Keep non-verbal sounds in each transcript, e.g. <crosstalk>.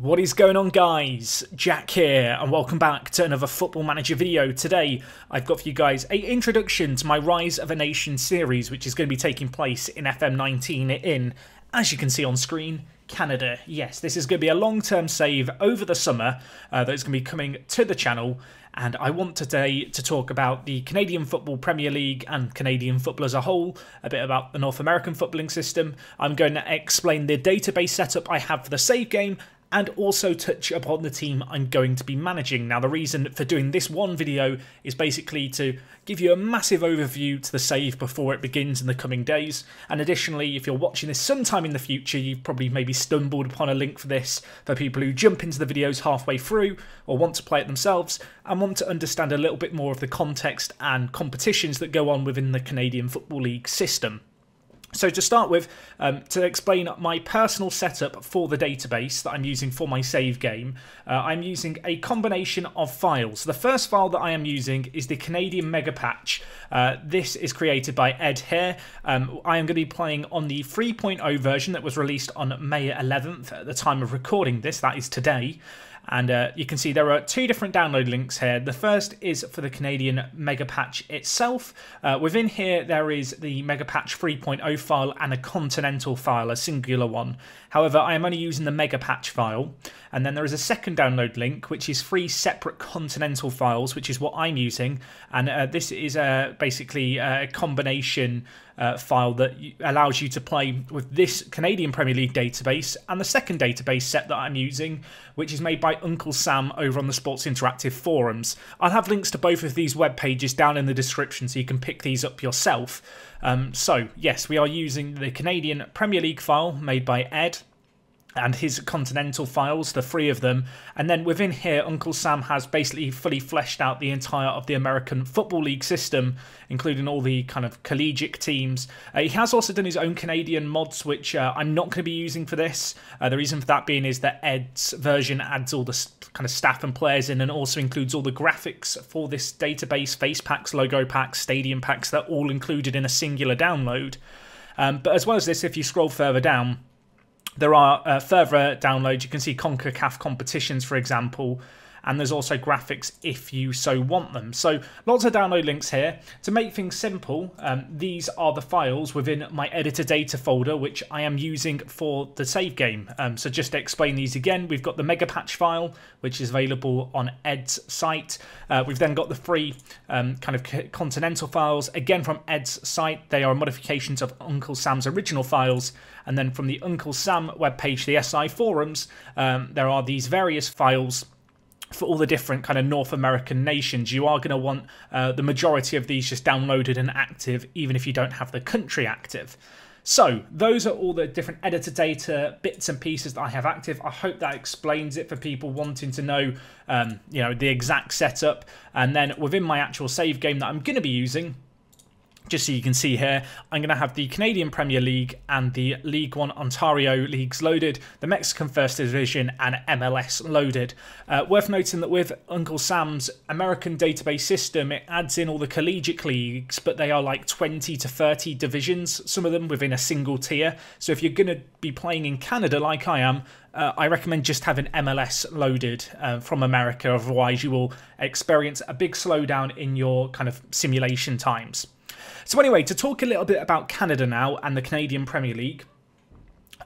What is going on guys? Jack here and welcome back to another Football Manager video. Today I've got for you guys a introduction to my Rise of a Nation series which is going to be taking place in FM19 in, as you can see on screen, Canada. Yes, this is going to be a long-term save over the summer uh, that is going to be coming to the channel and I want today to talk about the Canadian Football Premier League and Canadian football as a whole, a bit about the North American footballing system. I'm going to explain the database setup I have for the save game and also touch upon the team I'm going to be managing. Now, the reason for doing this one video is basically to give you a massive overview to the save before it begins in the coming days. And additionally, if you're watching this sometime in the future, you've probably maybe stumbled upon a link for this for people who jump into the videos halfway through or want to play it themselves and want to understand a little bit more of the context and competitions that go on within the Canadian Football League system. So to start with, um, to explain my personal setup for the database that I'm using for my save game, uh, I'm using a combination of files. The first file that I am using is the Canadian Mega Patch. Uh, this is created by Ed here. Um, I am going to be playing on the 3.0 version that was released on May 11th at the time of recording this, that is today. And uh, you can see there are two different download links here. The first is for the Canadian Mega Patch itself. Uh, within here, there is the Mega Patch 3.0 file and a Continental file, a singular one. However, I am only using the Mega Patch file. And then there is a second download link, which is three separate Continental files, which is what I'm using. And uh, this is uh, basically a combination uh, file that allows you to play with this Canadian Premier League database and the second database set that I'm using, which is made by Uncle Sam over on the Sports Interactive forums. I'll have links to both of these web pages down in the description so you can pick these up yourself. Um, so, yes, we are using the Canadian Premier League file made by Ed and his continental files, the three of them. And then within here, Uncle Sam has basically fully fleshed out the entire of the American Football League system, including all the kind of collegiate teams. Uh, he has also done his own Canadian mods, which uh, I'm not going to be using for this. Uh, the reason for that being is that Ed's version adds all the kind of staff and players in and also includes all the graphics for this database, face packs, logo packs, stadium packs, they're all included in a singular download. Um, but as well as this, if you scroll further down, there are uh, further downloads. You can see CONCACAF competitions, for example, and there's also graphics if you so want them. So lots of download links here. To make things simple, um, these are the files within my editor data folder, which I am using for the save game. Um, so just to explain these again, we've got the mega patch file, which is available on Ed's site. Uh, we've then got the free um, kind of continental files, again from Ed's site. They are modifications of Uncle Sam's original files. And then from the Uncle Sam webpage, the SI forums, um, there are these various files for all the different kind of North American nations, you are going to want uh, the majority of these just downloaded and active, even if you don't have the country active. So those are all the different editor data bits and pieces that I have active. I hope that explains it for people wanting to know, um, you know, the exact setup. And then within my actual save game that I'm going to be using, just so you can see here, I'm going to have the Canadian Premier League and the League One Ontario leagues loaded, the Mexican First Division and MLS loaded. Uh, worth noting that with Uncle Sam's American database system, it adds in all the collegiate leagues, but they are like 20 to 30 divisions, some of them within a single tier. So if you're going to be playing in Canada like I am, uh, I recommend just having MLS loaded uh, from America, otherwise you will experience a big slowdown in your kind of simulation times. So anyway, to talk a little bit about Canada now and the Canadian Premier League,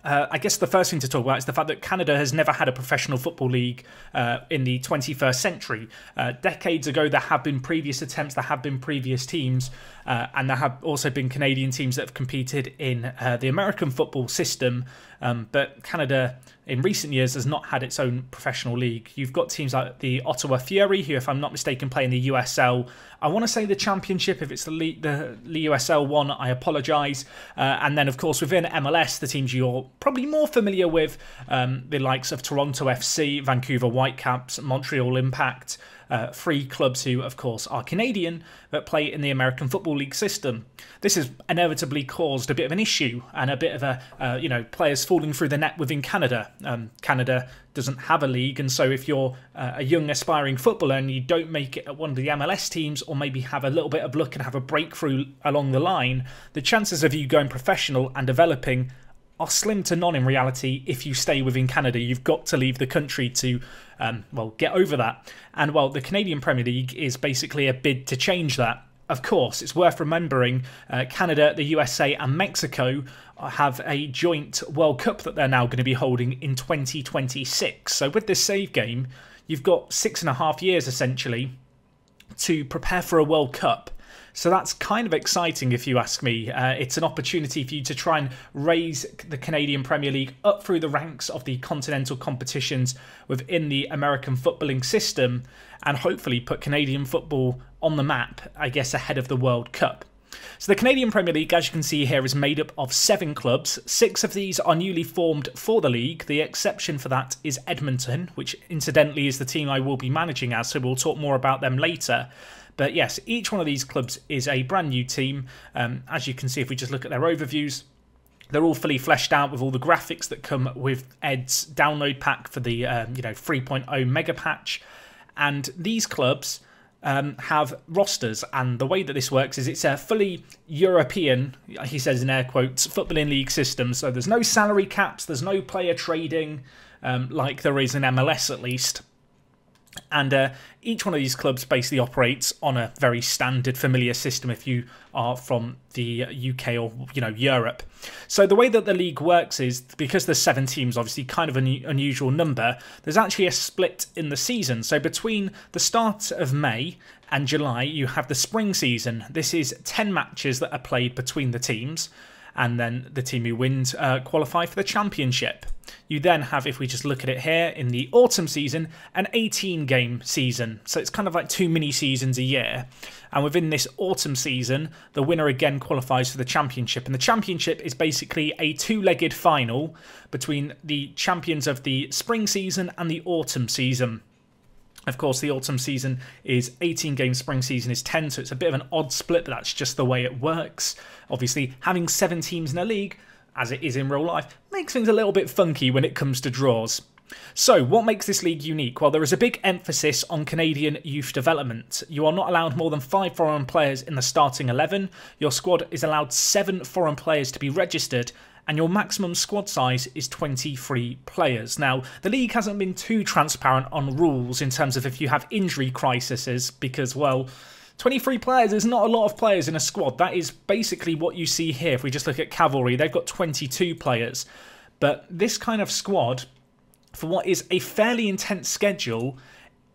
uh, I guess the first thing to talk about is the fact that Canada has never had a professional football league uh, in the 21st century. Uh, decades ago, there have been previous attempts, there have been previous teams, uh, and there have also been Canadian teams that have competed in uh, the American football system. Um, but Canada, in recent years, has not had its own professional league. You've got teams like the Ottawa Fury, who, if I'm not mistaken, play in the USL. I want to say the Championship. If it's the, the, the USL one, I apologise. Uh, and then, of course, within MLS, the teams you're probably more familiar with, um, the likes of Toronto FC, Vancouver Whitecaps, Montreal Impact uh, three clubs who, of course, are Canadian but play in the American Football League system. This has inevitably caused a bit of an issue and a bit of a, uh, you know, players falling through the net within Canada. Um, Canada doesn't have a league, and so if you're uh, a young aspiring footballer and you don't make it at one of the MLS teams, or maybe have a little bit of luck and have a breakthrough along the line, the chances of you going professional and developing are slim to none in reality if you stay within Canada. You've got to leave the country to, um, well, get over that. And, well, the Canadian Premier League is basically a bid to change that. Of course, it's worth remembering uh, Canada, the USA, and Mexico have a joint World Cup that they're now going to be holding in 2026. So, with this save game, you've got six and a half years essentially to prepare for a World Cup. So that's kind of exciting if you ask me. Uh, it's an opportunity for you to try and raise the Canadian Premier League up through the ranks of the continental competitions within the American footballing system and hopefully put Canadian football on the map, I guess, ahead of the World Cup. So the Canadian Premier League, as you can see here, is made up of seven clubs. Six of these are newly formed for the league. The exception for that is Edmonton, which incidentally is the team I will be managing as, so we'll talk more about them later. But yes, each one of these clubs is a brand new team. Um, as you can see, if we just look at their overviews, they're all fully fleshed out with all the graphics that come with Ed's download pack for the um, you know 3.0 mega patch. And these clubs um, have rosters, and the way that this works is it's a fully European, he says in air quotes, footballing league system. So there's no salary caps, there's no player trading, um, like there is in MLS at least. And uh, each one of these clubs basically operates on a very standard, familiar system if you are from the UK or you know Europe. So the way that the league works is because there's seven teams, obviously kind of an unusual number. There's actually a split in the season. So between the start of May and July, you have the spring season. This is ten matches that are played between the teams and then the team who wins uh, qualify for the championship. You then have, if we just look at it here, in the autumn season, an 18 game season. So it's kind of like two mini seasons a year. And within this autumn season, the winner again qualifies for the championship. And the championship is basically a two legged final between the champions of the spring season and the autumn season. Of course, the autumn season is 18 games, spring season is 10, so it's a bit of an odd split, but that's just the way it works. Obviously, having seven teams in a league, as it is in real life, makes things a little bit funky when it comes to draws. So, what makes this league unique? Well, there is a big emphasis on Canadian youth development. You are not allowed more than five foreign players in the starting 11. Your squad is allowed seven foreign players to be registered, and your maximum squad size is 23 players. Now, the league hasn't been too transparent on rules in terms of if you have injury crises, because, well, 23 players is not a lot of players in a squad. That is basically what you see here. If we just look at Cavalry, they've got 22 players. But this kind of squad, for what is a fairly intense schedule,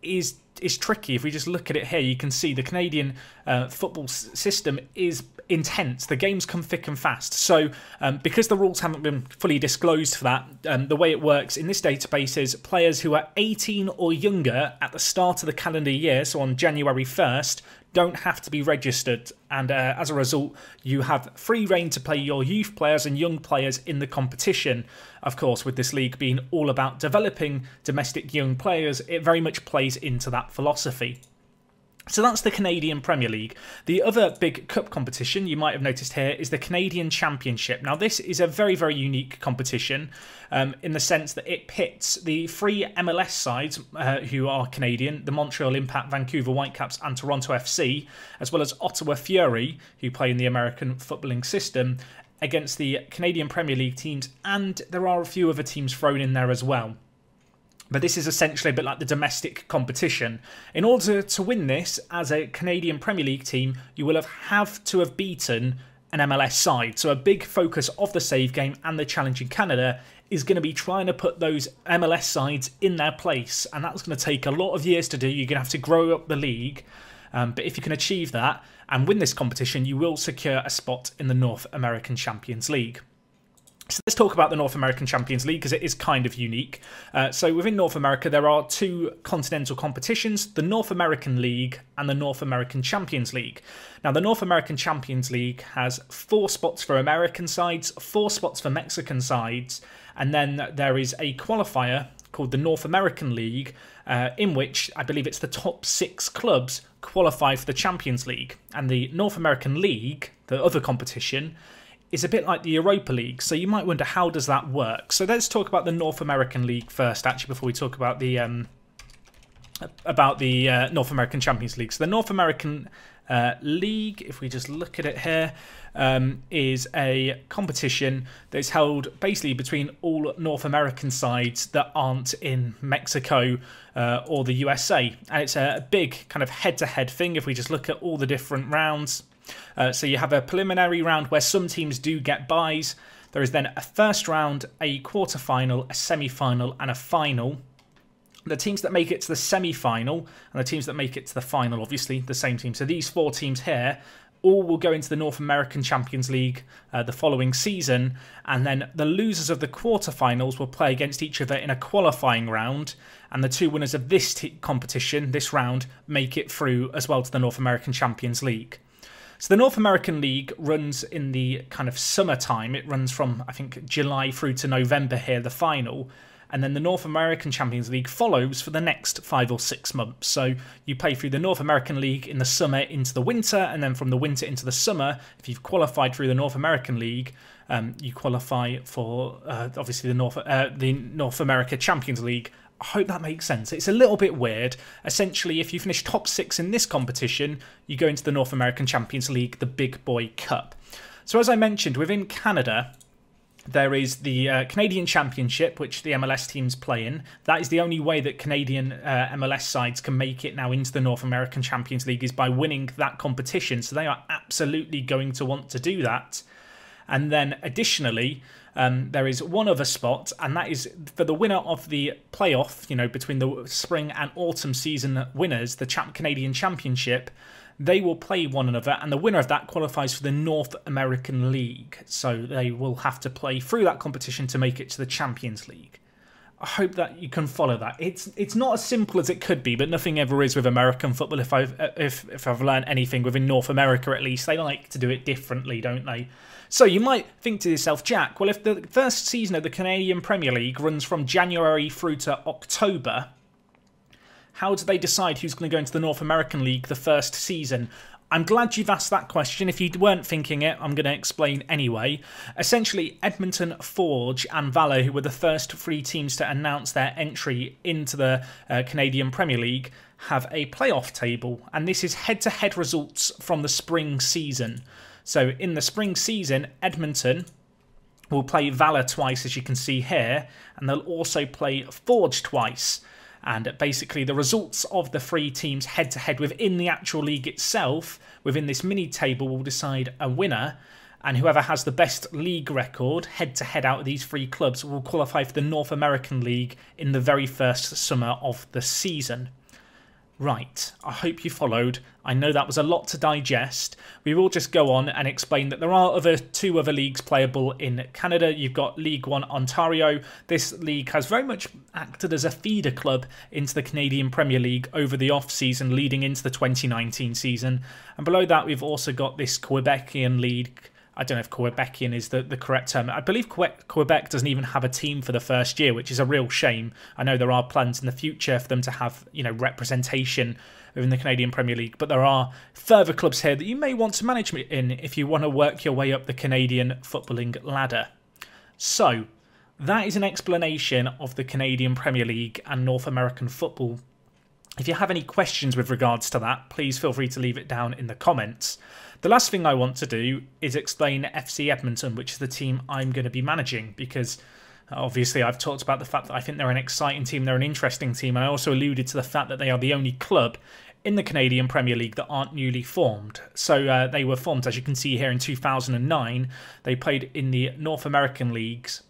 is is tricky. If we just look at it here, you can see the Canadian uh, football system is intense. The games come thick and fast. So, um, because the rules haven't been fully disclosed for that, um, the way it works in this database is players who are 18 or younger at the start of the calendar year, so on January 1st, don't have to be registered, and uh, as a result, you have free reign to play your youth players and young players in the competition. Of course, with this league being all about developing domestic young players, it very much plays into that philosophy. So that's the Canadian Premier League. The other big cup competition you might have noticed here is the Canadian Championship. Now, this is a very, very unique competition um, in the sense that it pits the three MLS sides uh, who are Canadian, the Montreal Impact, Vancouver Whitecaps, and Toronto FC, as well as Ottawa Fury, who play in the American footballing system, against the Canadian Premier League teams, and there are a few other teams thrown in there as well. But this is essentially a bit like the domestic competition. In order to win this as a Canadian Premier League team, you will have, have to have beaten an MLS side. So a big focus of the save game and the challenge in Canada is going to be trying to put those MLS sides in their place. And that's going to take a lot of years to do. You're going to have to grow up the league. Um, but if you can achieve that and win this competition, you will secure a spot in the North American Champions League. So let's talk about the North American Champions League because it is kind of unique. Uh, so within North America, there are two continental competitions the North American League and the North American Champions League. Now, the North American Champions League has four spots for American sides, four spots for Mexican sides, and then there is a qualifier called the North American League, uh, in which I believe it's the top six clubs qualify for the Champions League. And the North American League, the other competition, is a bit like the Europa League. So you might wonder how does that work? So let's talk about the North American League first, actually, before we talk about the um, about the uh, North American Champions League. So the North American uh, League, if we just look at it here, um, is a competition that's held basically between all North American sides that aren't in Mexico uh, or the USA. And it's a big kind of head to head thing if we just look at all the different rounds. Uh, so you have a preliminary round where some teams do get byes. There is then a first round, a quarter final, a semi final, and a final the teams that make it to the semi-final and the teams that make it to the final, obviously the same team. So these four teams here all will go into the North American Champions League uh, the following season, and then the losers of the quarterfinals will play against each other in a qualifying round, and the two winners of this competition, this round, make it through as well to the North American Champions League. So the North American League runs in the kind of summertime. It runs from I think July through to November here, the final, and then the North American Champions League follows for the next five or six months. So you play through the North American League in the summer into the winter, and then from the winter into the summer, if you've qualified through the North American League, um, you qualify for uh, obviously the North uh, the North America Champions League. I hope that makes sense. It's a little bit weird. Essentially, if you finish top six in this competition, you go into the North American Champions League, the Big Boy Cup. So, as I mentioned, within Canada, there is the uh, Canadian Championship, which the MLS teams play in. That is the only way that Canadian uh, MLS sides can make it now into the North American Champions League is by winning that competition. So they are absolutely going to want to do that. And then additionally, um, there is one other spot, and that is for the winner of the playoff, you know, between the spring and autumn season winners, the Canadian Championship they will play one another, and the winner of that qualifies for the North American League. So they will have to play through that competition to make it to the Champions League. I hope that you can follow that. It's it's not as simple as it could be, but nothing ever is with American football. If I've if if I've learned anything within North America, at least they like to do it differently, don't they? So you might think to yourself, Jack, well, if the first season of the Canadian Premier League runs from January through to October, how do they decide who's going to go into the North American League the first season? I'm glad you've asked that question. If you weren't thinking it, I'm going to explain anyway. Essentially, Edmonton, Forge, and Valour, who were the first three teams to announce their entry into the uh, Canadian Premier League, have a playoff table, and this is head to head results from the spring season. So, in the spring season, Edmonton will play Valour twice, as you can see here, and they'll also play Forge twice. And basically, the results of the three teams head to head within the actual league itself, within this mini table, will decide a winner. And whoever has the best league record head to head out of these three clubs will qualify for the North American League in the very first summer of the season. Right, I hope you followed. I know that was a lot to digest. We will just go on and explain that there are other two other leagues playable in Canada. You've got League One Ontario. This league has very much acted as a feeder club into the Canadian Premier League over the off season leading into the 2019 season. And below that, we've also got this Quebecian league I don't know if Quebecian is the, the correct term. I believe Quebec doesn't even have a team for the first year, which is a real shame. I know there are plans in the future for them to have, you know, representation within the Canadian Premier League, but there are further clubs here that you may want to manage in if you want to work your way up the Canadian footballing ladder. So, that is an explanation of the Canadian Premier League and North American football. If you have any questions with regards to that, please feel free to leave it down in the comments. The last thing I want to do is explain FC Edmonton, which is the team I'm going to be managing, because obviously I've talked about the fact that I think they're an exciting team, they're an interesting team, and I also alluded to the fact that they are the only club in the Canadian Premier League that aren't newly formed. So uh, they were formed, as you can see here, in 2009. They played in the North American leagues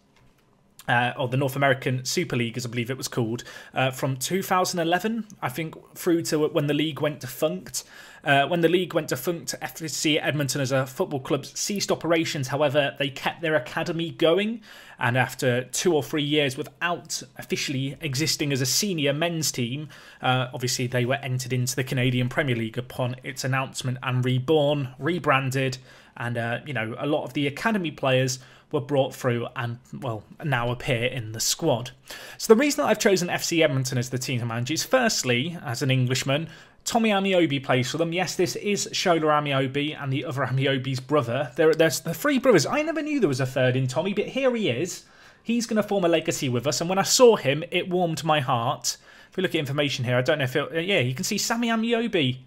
uh, or the North American Super League, as I believe it was called, uh, from 2011, I think, through to when the league went defunct. Uh, when the league went defunct, FC Edmonton as a football club ceased operations. However, they kept their academy going, and after two or three years without officially existing as a senior men's team, uh, obviously they were entered into the Canadian Premier League upon its announcement and reborn, rebranded, and uh, you know a lot of the academy players were brought through and, well, now appear in the squad. So the reason that I've chosen FC Edmonton as the team to manage is firstly, as an Englishman, Tommy Ameobi plays for them. Yes, this is Shola Ameobi and the other Ameobi's brother. There, there's the three brothers. I never knew there was a third in Tommy, but here he is. He's going to form a legacy with us, and when I saw him, it warmed my heart. If we look at information here, I don't know if it... Uh, yeah, you can see Sammy Ameobi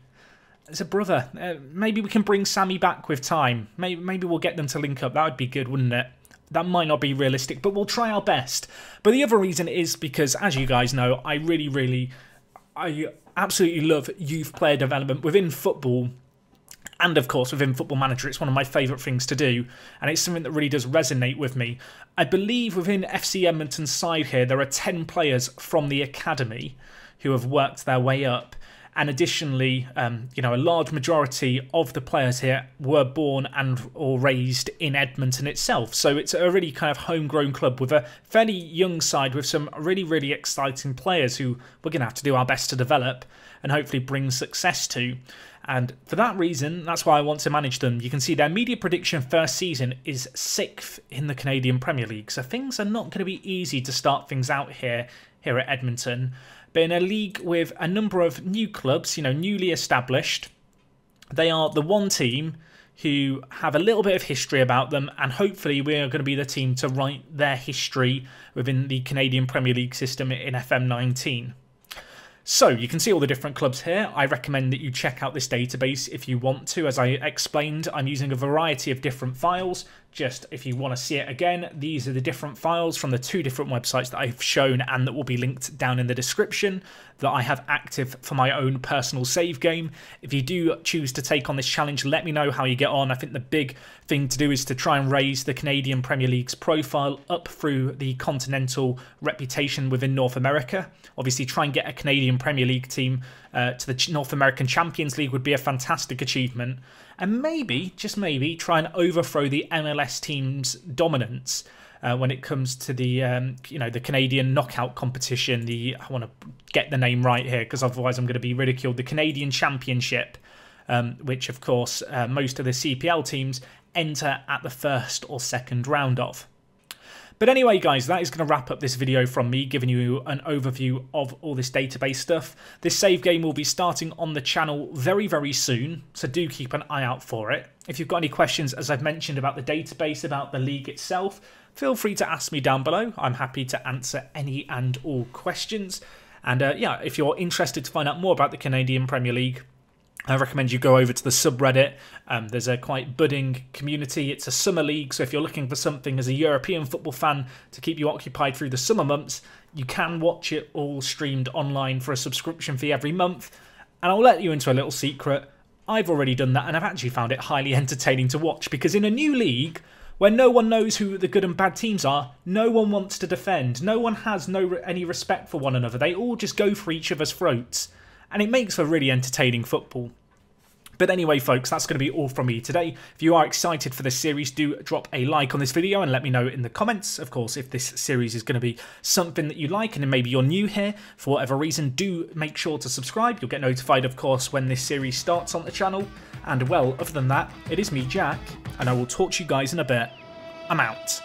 as a brother. Uh, maybe we can bring Sammy back with time. Maybe, maybe we'll get them to link up. That would be good, wouldn't it? That might not be realistic, but we'll try our best. But the other reason is because, as you guys know, I really, really... I absolutely love youth player development within football and of course within Football Manager. It's one of my favourite things to do, and it's something that really does resonate with me. I believe within FC Edmonton's side here, there are 10 players from the academy who have worked their way up. And additionally, um, you know, a large majority of the players here were born and or raised in Edmonton itself. So it's a really kind of homegrown club with a fairly young side with some really, really exciting players who we're going to have to do our best to develop and hopefully bring success to. And for that reason, that's why I want to manage them. You can see their media prediction first season is sixth in the Canadian Premier League. So things are not going to be easy to start things out here here at Edmonton. But in a league with a number of new clubs, you know, newly established, they are the one team who have a little bit of history about them, and hopefully we are going to be the team to write their history within the Canadian Premier League system in FM19. So you can see all the different clubs here. I recommend that you check out this database if you want to. As I explained, I'm using a variety of different files just if you want to see it again, these are the different files from the two different websites that I've shown and that will be linked down in the description that I have active for my own personal save game. If you do choose to take on this challenge, let me know how you get on. I think the big thing to do is to try and raise the Canadian Premier League's profile up through the continental reputation within North America. Obviously, try and get a Canadian Premier League team uh, to the North American Champions League would be a fantastic achievement and maybe, just maybe, try and overthrow the MLS team's dominance uh, when it comes to the um, you know the Canadian knockout competition. The I want to get the name right here because otherwise I'm going to be ridiculed. The Canadian Championship, um, which of course uh, most of the CPL teams enter at the first or second round of. But anyway, guys, that is going to wrap up this video from me, giving you an overview of all this database stuff. This save game will be starting on the channel very, very soon, so do keep an eye out for it. If you've got any questions, as I've mentioned, about the database, about the league itself, feel free to ask me down below. I'm happy to answer any and all questions. And uh, yeah, if you're interested to find out more about the Canadian Premier League, I recommend you go over to the subreddit. Um, there's a quite budding community. It's a summer league, so if you're looking for something as a European football fan to keep you occupied through the summer months, you can watch it all streamed online for a subscription fee every month. And I'll let you into a little secret. I've already done that, and I've actually found it highly <laughs> entertaining to watch because in a new league, where no one knows who the good and bad teams are, no one wants to defend, no one has no any respect for one another. They all just go for each other's throats and it makes for really entertaining football. But anyway, folks, that's going to be all from me today. If you are excited for this series, do drop a like on this video and let me know in the comments. Of course, if this series is going to be something that you like and maybe you're new here for whatever reason, do make sure to subscribe. You'll get notified, of course, when this series starts on the channel. And well, other than that, it is me, Jack, and I will talk to you guys in a bit. I'm out.